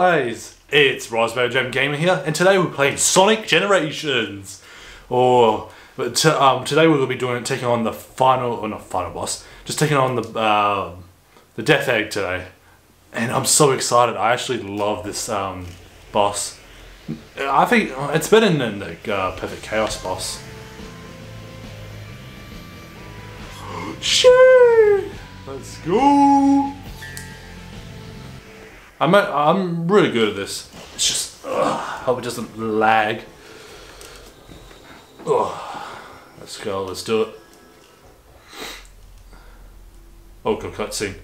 Guys, it's Raspberry Jam Gamer here, and today we're playing Sonic Generations. Or, but t- um, today we're going to be doing taking on the final, or not final boss, just taking on the uh, the Death Egg today, and I'm so excited. I actually love this um, boss. I think it's better than the uh, Perfect Chaos boss. Shit! Let's go! I'm I'm really good at this. It's just ugh, hope it doesn't lag. Ugh. Let's go. Let's do it. Oh, good cutscene.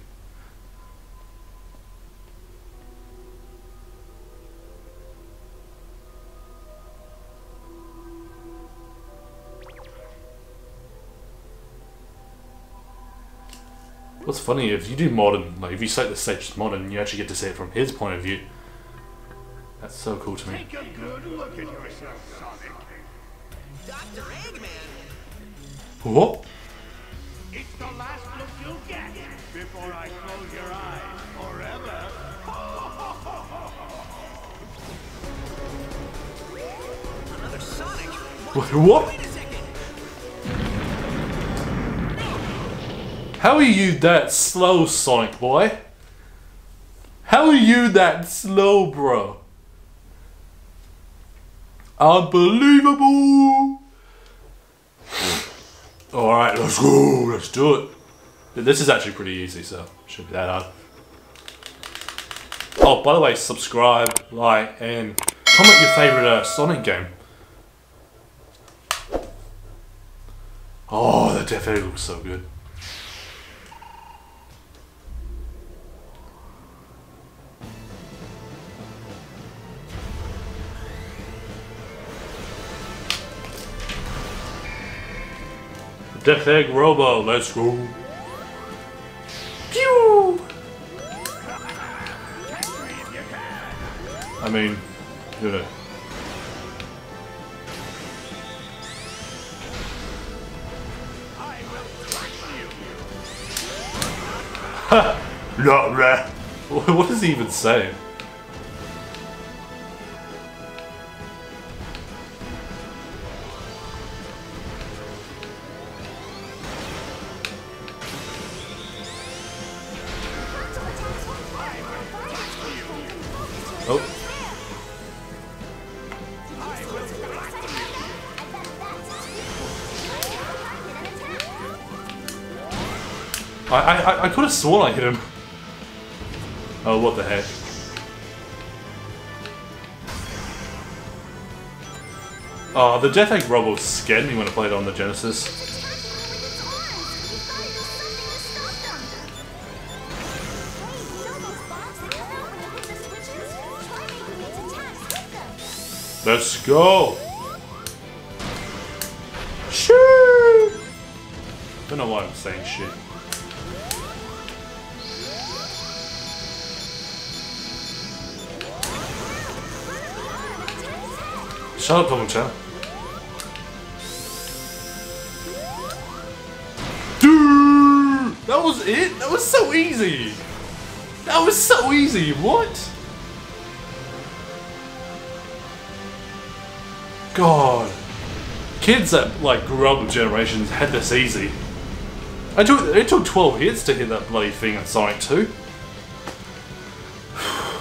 What's funny, if you do modern, like if you set the stage as modern, you actually get to see it from his point of view. That's so cool to me. Take a good look at yourself, Sonic. Dr. Eggman! What? It's the last look you'll get before I close your eyes forever. Another Sonic? Wait, what? How are you that slow, Sonic boy? How are you that slow, bro? Unbelievable! Alright, let's go, let's do it. This is actually pretty easy, so shouldn't be that hard. Oh, by the way, subscribe, like, and comment your favorite uh, Sonic game. Oh, that Egg looks so good. Death Egg Robo, let's go. Pew! I mean, you you. Not rah. What does he even say? Oh, I, I, I- could have sworn I hit him. Oh, what the heck. Oh, the Death Egg Robo scared me when I played on the Genesis. Let's go! Shoo! Don't know why I'm saying shit. Shut up, Chan. Dude! That was it? That was so easy! That was so easy, what? God. Kids that like grew up with generations had this easy. I took it took 12 hits to hit that bloody thing in Sonic 2.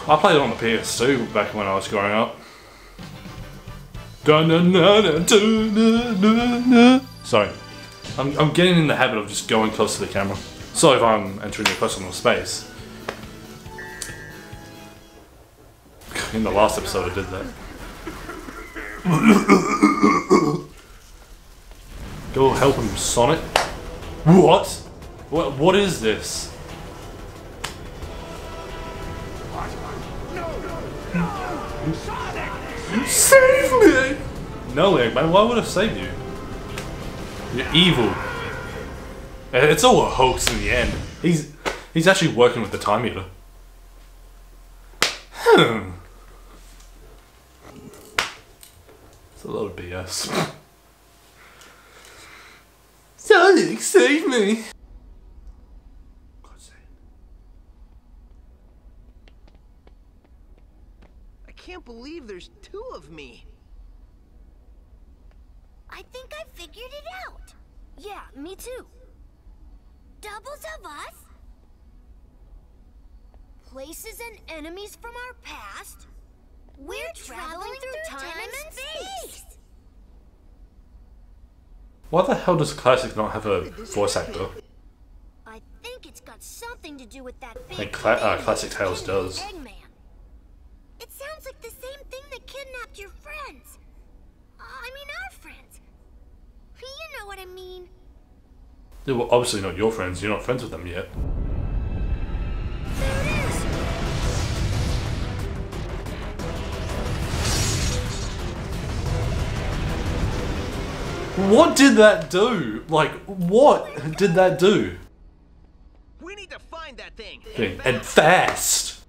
I played it on the PS2 back when I was growing up. Sorry. I'm, I'm getting in the habit of just going close to the camera. Sorry if I'm entering your personal space. In the last episode I did that. Go help him, Sonic. What? What? What is this? Save me! No, Eggman, why would I save you? You're evil. Uh, It's all a hoax in the end. He's he's actually working with the Time Eater. Hmm. A lot of BS. Sonic, save me! God's sake. can't believe there's two of me. I think I figured it out. Yeah, me too. Doubles of us? Places and enemies from our past? We're, traveling, through, time, and space. Why the hell does Classic not have a voice actor? I think it's got something to do with that big think Cla- uh, Classic that Tails does. Eggman. It sounds like the same thing that kidnapped your friends. I mean our friends. You know what I mean. Yeah, well, obviously not your friends. You're not friends with them yet. What did that do? Like, what did that do? We need to find that thing. And fast!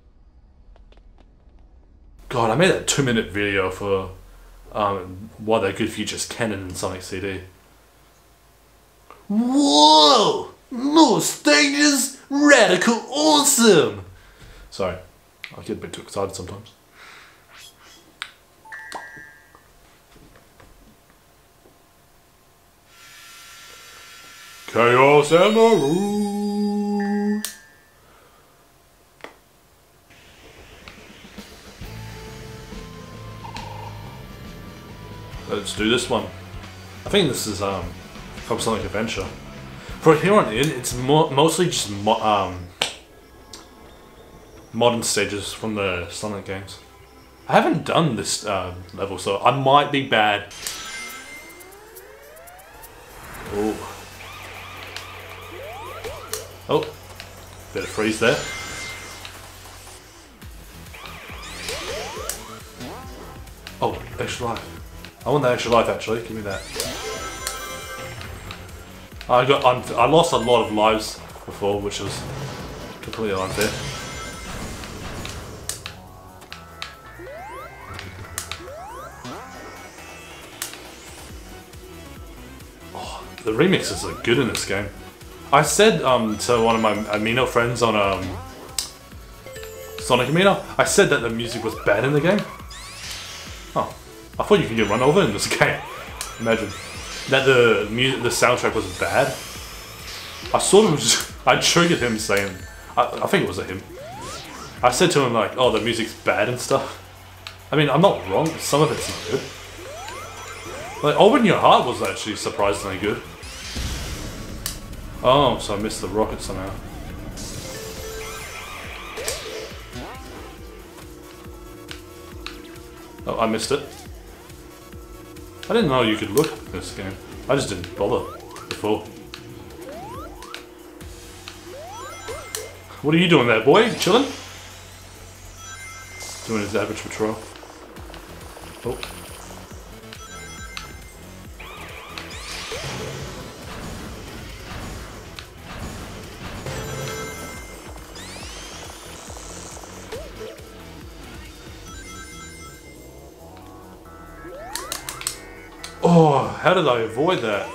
God, I made a two minute video for um, why they're good features Canon and Sonic CD. Whoa! More stages! Radical awesome! Sorry, I get a bit too excited sometimes. Chaos Emerald! Let's do this one. I think this is um, from Sonic Adventure. For here on in, it's mo- mostly just mo- um, modern stages from the Sonic games. I haven't done this uh, level, so I might be bad. Oh. Bit of freeze there. Oh, extra life. I want that extra life actually. Give me that. I got. I lost a lot of lives before, which was completely unfair. Oh, the remixes are good in this game. I said um, to one of my Amino friends on um, Sonic Amino, I said that the music was bad in the game. Oh, I thought you could get run over in this game. Imagine that the music, the soundtrack was bad. I sort of just, I triggered him saying, I, I think it was a him. I said to him like, "Oh, the music's bad and stuff." I mean, I'm not wrong. Some of it's not good. Like, Open Your Heart was actually surprisingly good. Oh, so I missed the rocket somehow. Oh, I missed it. I didn't know you could look at this game. I just didn't bother before. What are you doing there, boy? Chilling? Doing his average patrol. Oh. Did I avoid that?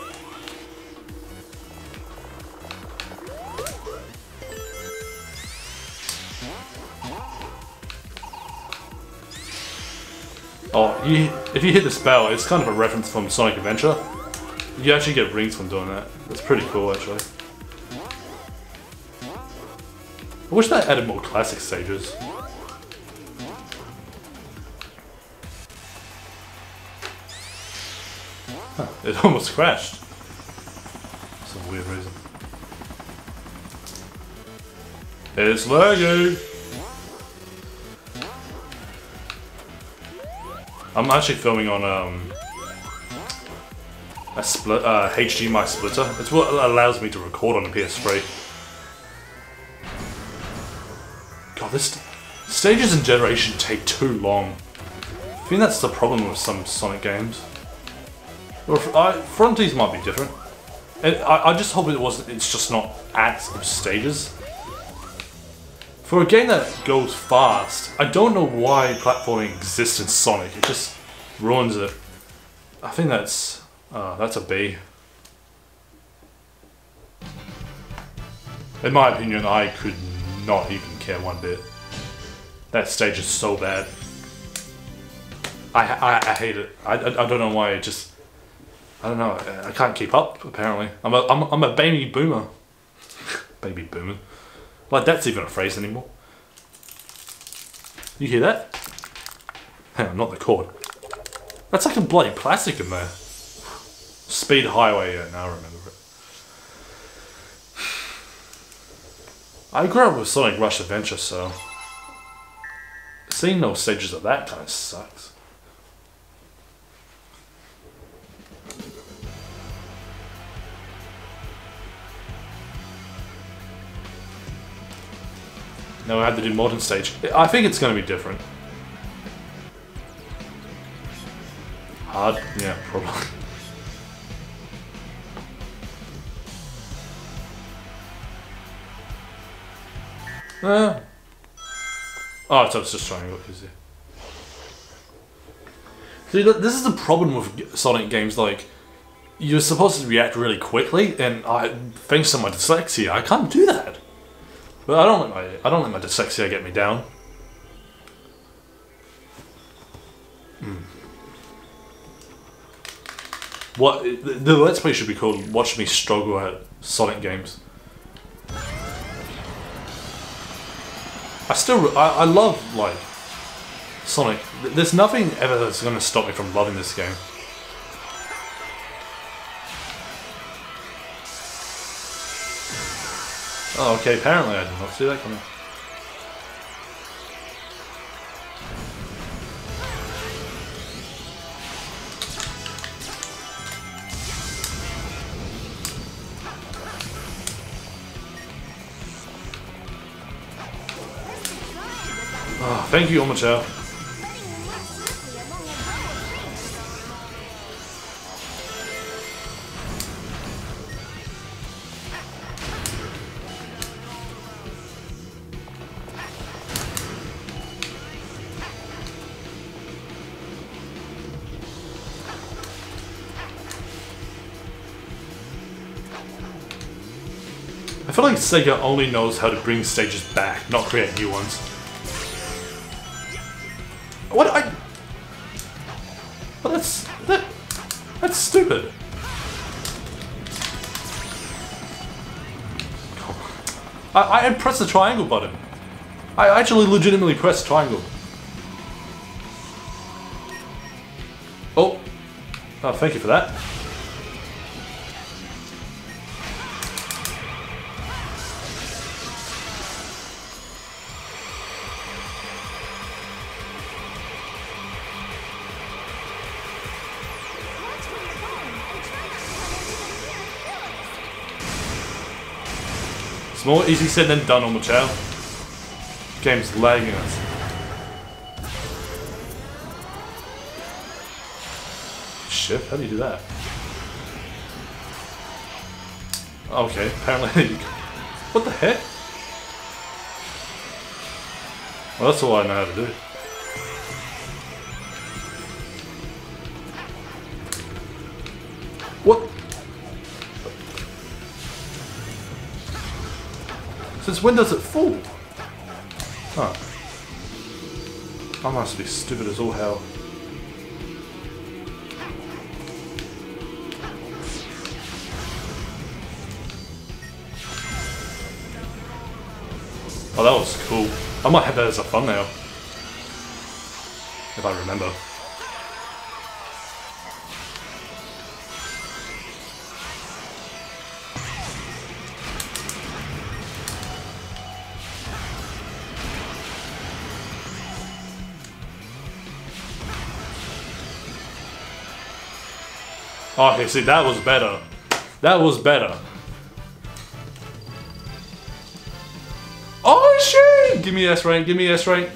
Oh, you, if you hit the spell, it's kind of a reference from Sonic Adventure. You actually get rings from doing that. That's pretty cool, actually. I wish they added more classic stages. It almost crashed. For some weird reason. It's laggy! I'm actually filming on um, a split uh, HDMI splitter. It's what allows me to record on a PS3. God, this stages and generation take too long. I think that's the problem with some Sonic games. Frontiers might be different. And I, I just hope it wasn't. It's just not of stages. For a game that goes fast, I don't know why platforming exists in Sonic. It just ruins it. I think that's uh, that's a B. In my opinion, I could not even care one bit. That stage is so bad. I, I, I hate it. I, I, I don't know why. It just I don't know. I- can't keep up. Apparently, I'm a I'm, I'm a baby boomer. baby boomer. Like that's even a phrase anymore. You hear that? Hang on, not the chord. That's like a bloody plastic in there. Speed Highway. Yeah, now I remember it. I grew up with Sonic Rush Adventure, so seeing those stages of that kind of sucks. Now I have to do modern stage. I think it's going to be different. Hard? Yeah, probably. Uh, oh, so it's just triangle, is it? See, this is the problem with Sonic games. Like, you're supposed to react really quickly, and I, thanks to my dyslexia, I can't do that. But I don't let my I don't let my dyslexia get me down. Hmm. What the, the let's play should be called "Watch Me Struggle at Sonic Games." I still I, I love like Sonic. There's nothing ever that's going to stop me from loving this game. Oh, okay. Apparently, I did not see that coming. Oh, thank you, Omochao. I feel like Sega only knows how to bring stages back, not create new ones. What I? Well, that's that. That's stupid. I I pressed the triangle button. I actually legitimately pressed triangle. Oh. Oh, thank you for that. It's more easy said than done on the channel. Game's lagging us. Shit, how do you do that? Okay, apparently What the heck? Well, that's all I know how to do. What? Since when does it fall? Huh. I must be stupid as all hell. Oh, that was cool. I might have that as a thumbnail. If I remember. Okay, see, that was better. That was better. Oh shit! Give me S rank, give me S rank.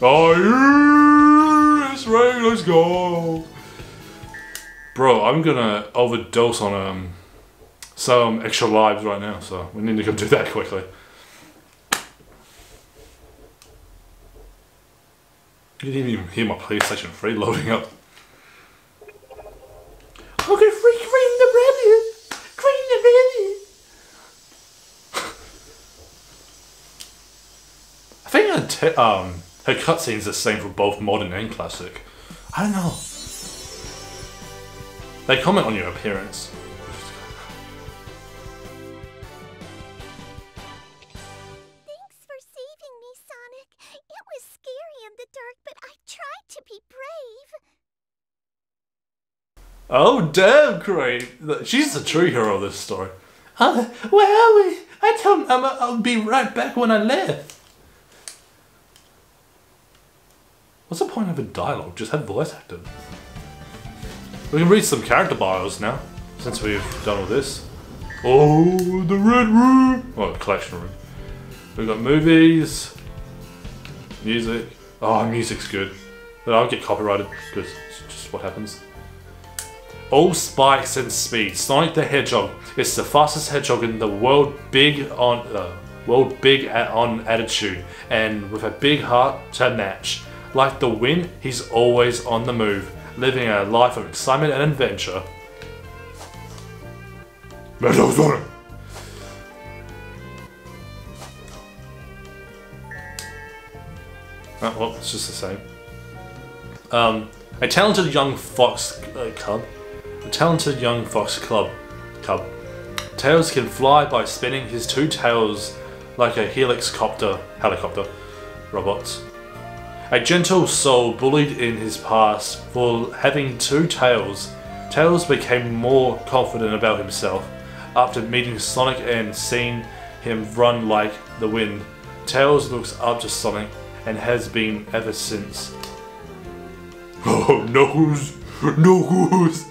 Oh yeah, S rank, let's go. Bro, I'm gonna overdose on um some extra lives right now, so we need to go do that quickly. You didn't even hear my PlayStation 3 loading up. Okay, free cream the rabbit! Cream the rabbit! I think her, um, her cutscene's the same for both modern and classic. I don't know. They comment on your appearance. Thanks for saving me, Sonic. It was scary in the dark, but I tried to be brave. Oh damn, great. She's the true hero of this story. Uh, where are we? I told him I'll be right back when I left. What's the point of a dialogue? Just have voice acting. We can read some character bios now, since we've done all this. Oh, the red room! Oh, collection room. We've got movies, music. Oh, music's good. But I'll get copyrighted because it's just what happens. All spikes and speed. Sonic the Hedgehog is the fastest hedgehog in the world, big on uh, world big on attitude, and with a big heart to match. Like the wind, he's always on the move, living a life of excitement and adventure. Metal Sonic. Oh, well, it's just the same. Um, a talented young fox uh, cub a talented young fox club cub. Tails can fly by spinning his two tails like a helix copter helicopter robots. A gentle soul bullied in his past for having two tails. Tails became more confident about himself after meeting Sonic and seeing him run like the wind. Tails looks up to Sonic and has been ever since. Oh, Knuckles! Knuckles!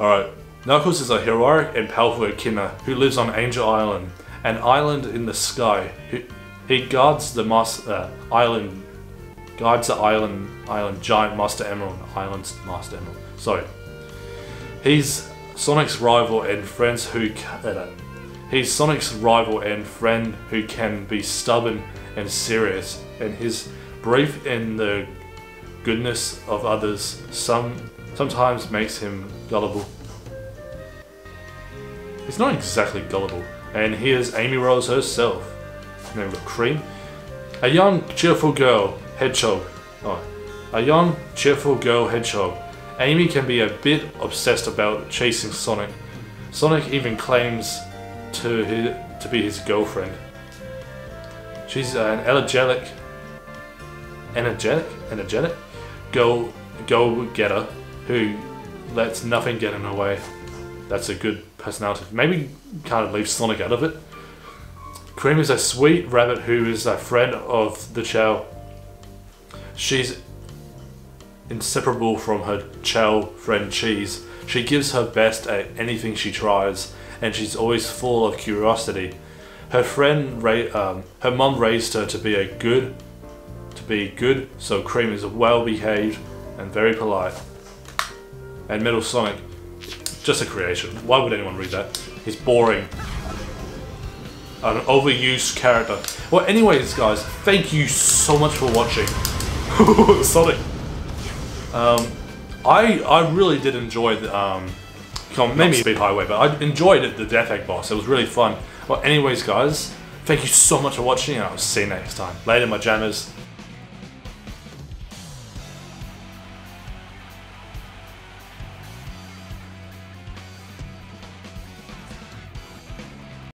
Alright. Knuckles is a heroic and powerful echidna who lives on Angel Island, an island in the sky. He, guards the mas- uh, island, guards the island, island giant Master Emerald, island's Master Emerald. Sorry. He's Sonic's rival and friends who. Uh, he's Sonic's rival and friend who can be stubborn and serious, and his belief in the goodness of others some sometimes makes him gullible. He's not exactly gullible, and here's Amy Rose herself. named Cream, a young, cheerful girl, Hedgehog. A young, cheerful girl, Hedgehog. Amy can be a bit obsessed about chasing Sonic. Sonic even claims to his, to be his girlfriend. She's an energetic, energetic, energetic go go getter who lets nothing get in her way. That's a good personality. Maybe kind of leave Sonic out of it. Cream is a sweet rabbit who is a friend of the Chao. She's inseparable from her Chao friend Cheese. She gives her best at anything she tries, and she's always full of curiosity. Her friend, um, her mom raised her to be a good, to be good. So Cream is well behaved and very polite. And Metal Sonic, just a creation. Why would anyone read that? He's boring. An overused character. Well, anyways, guys, thank you so much for watching. Sonic. Um, I I really did enjoy the um, maybe Speed Highway, but I enjoyed it, the Death Egg boss. It was really fun. Well, anyways, guys, thank you so much for watching, and I'll see you next time. Later, my jammers.